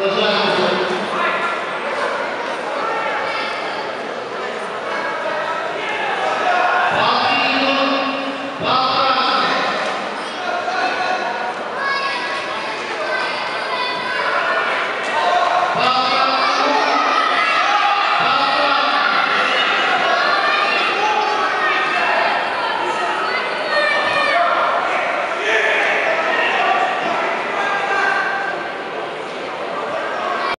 That's right.